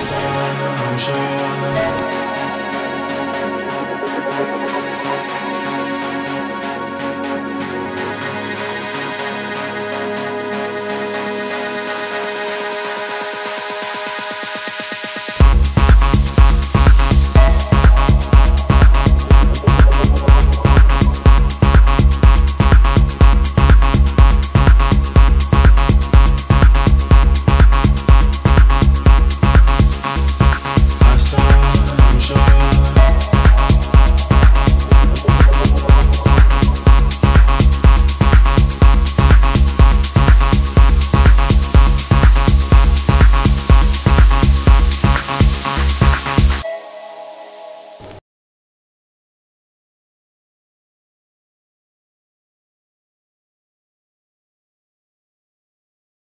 Sure.